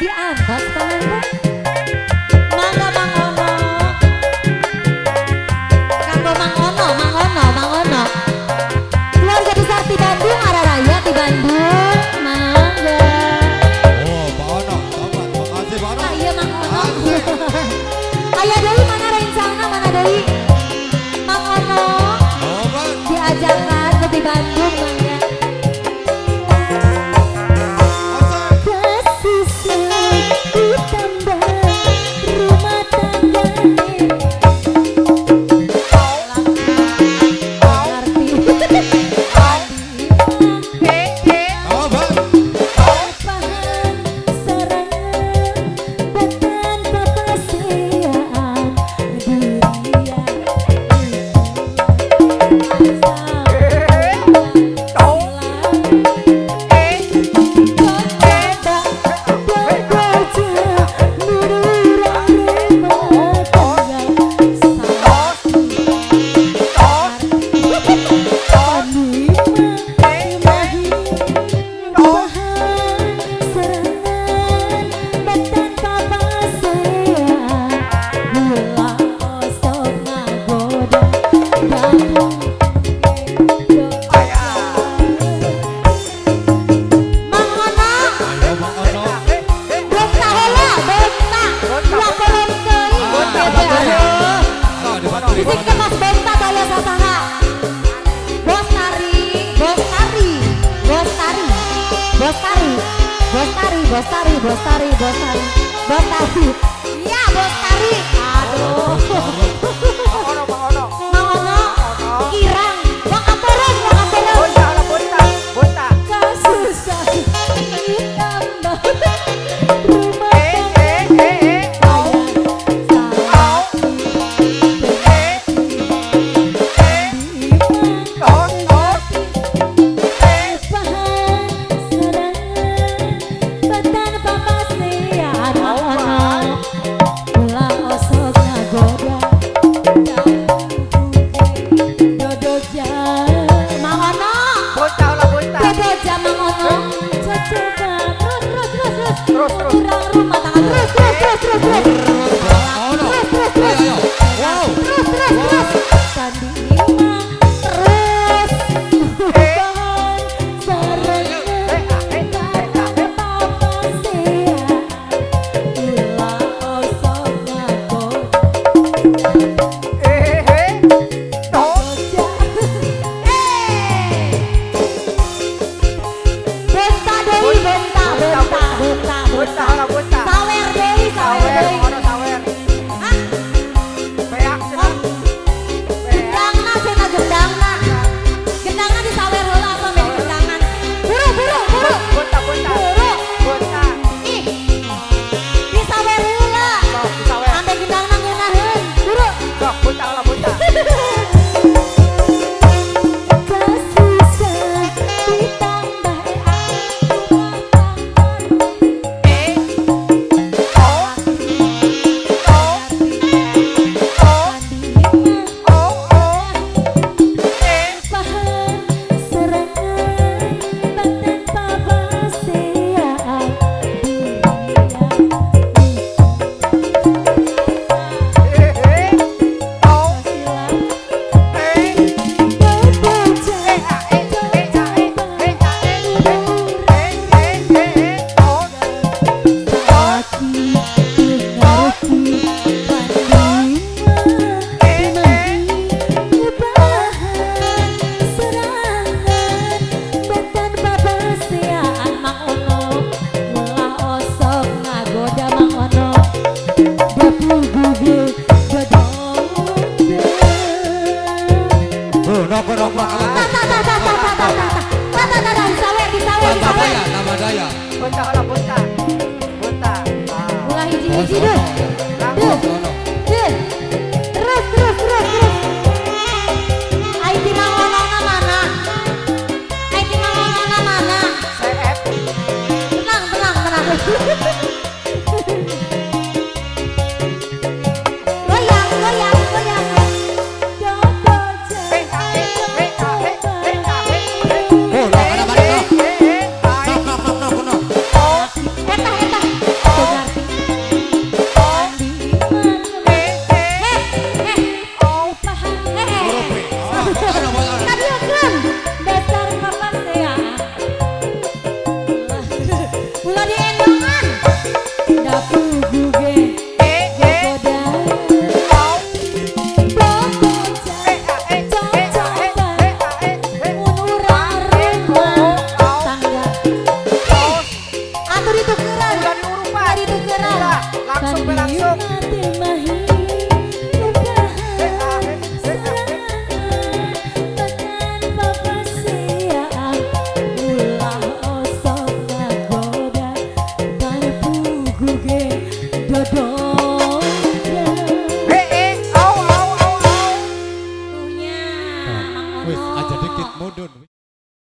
diangkat Bostari, Bostari, Bostari, Bostari. bocah bocah bocah Hallelujah. Bontak olah bontak. Bontak. Hiji-hiji deh.